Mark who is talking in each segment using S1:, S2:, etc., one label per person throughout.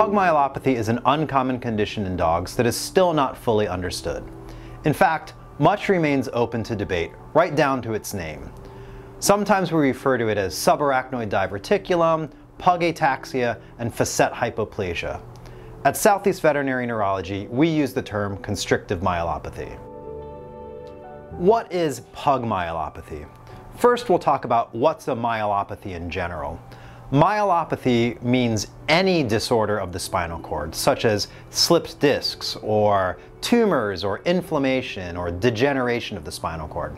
S1: Pug myelopathy is an uncommon condition in dogs that is still not fully understood. In fact, much remains open to debate, right down to its name. Sometimes we refer to it as subarachnoid diverticulum, pug ataxia, and facet hypoplasia. At Southeast Veterinary Neurology, we use the term constrictive myelopathy. What is pug myelopathy? First, we'll talk about what's a myelopathy in general. Myelopathy means any disorder of the spinal cord, such as slipped discs, or tumors, or inflammation, or degeneration of the spinal cord.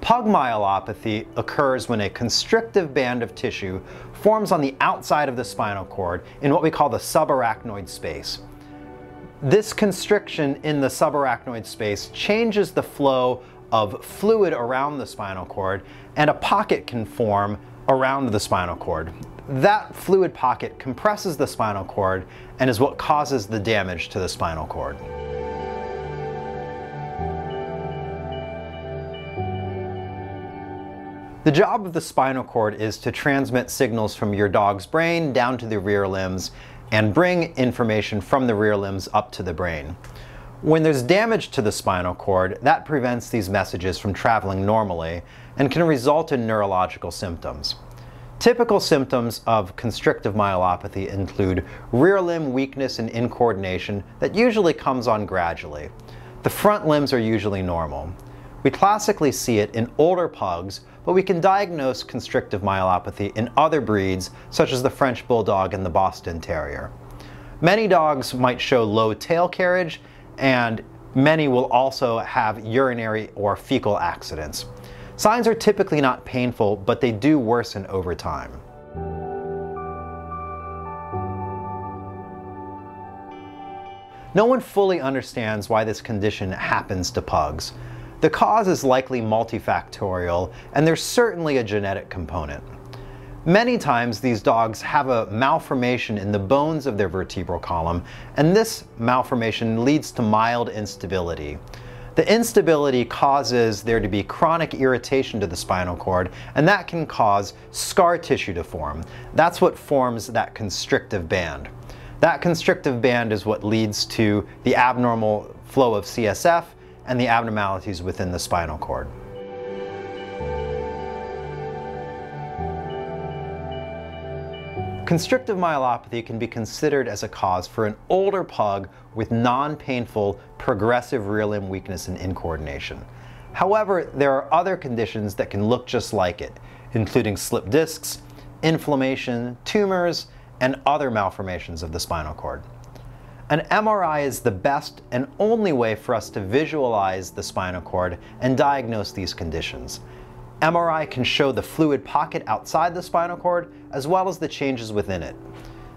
S1: Pug myelopathy occurs when a constrictive band of tissue forms on the outside of the spinal cord in what we call the subarachnoid space. This constriction in the subarachnoid space changes the flow of fluid around the spinal cord and a pocket can form around the spinal cord. That fluid pocket compresses the spinal cord and is what causes the damage to the spinal cord. The job of the spinal cord is to transmit signals from your dog's brain down to the rear limbs and bring information from the rear limbs up to the brain. When there's damage to the spinal cord, that prevents these messages from traveling normally and can result in neurological symptoms. Typical symptoms of constrictive myelopathy include rear limb weakness and incoordination that usually comes on gradually. The front limbs are usually normal. We classically see it in older pugs, but we can diagnose constrictive myelopathy in other breeds, such as the French Bulldog and the Boston Terrier. Many dogs might show low tail carriage, and many will also have urinary or fecal accidents. Signs are typically not painful, but they do worsen over time. No one fully understands why this condition happens to pugs. The cause is likely multifactorial, and there's certainly a genetic component. Many times these dogs have a malformation in the bones of their vertebral column, and this malformation leads to mild instability. The instability causes there to be chronic irritation to the spinal cord, and that can cause scar tissue to form. That's what forms that constrictive band. That constrictive band is what leads to the abnormal flow of CSF and the abnormalities within the spinal cord. Mm-hmm. Constrictive myelopathy can be considered as a cause for an older pug with non-painful progressive rear limb weakness and incoordination. However, there are other conditions that can look just like it, including slip discs, inflammation, tumors, and other malformations of the spinal cord. An MRI is the best and only way for us to visualize the spinal cord and diagnose these conditions. MRI can show the fluid pocket outside the spinal cord as well as the changes within it.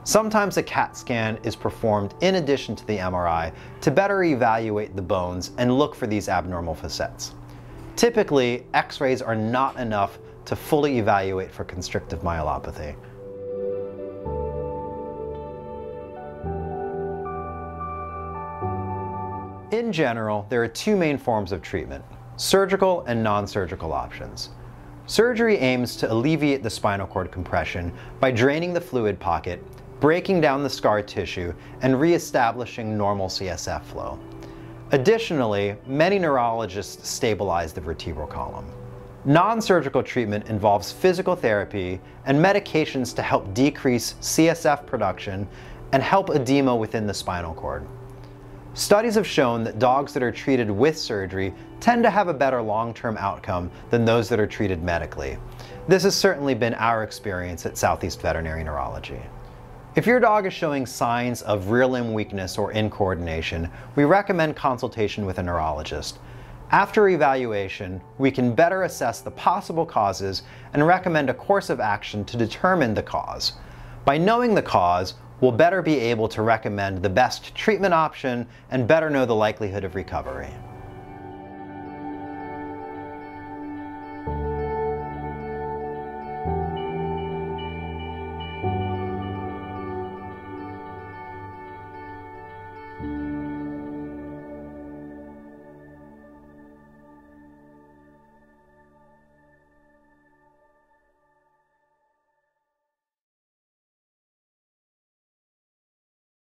S1: Sometimes a CAT scan is performed in addition to the MRI to better evaluate the bones and look for these abnormal facets. Typically, x-rays are not enough to fully evaluate for constrictive myelopathy. In general, there are two main forms of treatment surgical and non-surgical options. Surgery aims to alleviate the spinal cord compression by draining the fluid pocket, breaking down the scar tissue, and re-establishing normal CSF flow. Additionally, many neurologists stabilize the vertebral column. Non-surgical treatment involves physical therapy and medications to help decrease CSF production and help edema within the spinal cord. Studies have shown that dogs that are treated with surgery tend to have a better long-term outcome than those that are treated medically. This has certainly been our experience at Southeast Veterinary Neurology. If your dog is showing signs of rear limb weakness or incoordination, we recommend consultation with a neurologist. After evaluation, we can better assess the possible causes and recommend a course of action to determine the cause. By knowing the cause, we'll better be able to recommend the best treatment option and better know the likelihood of recovery.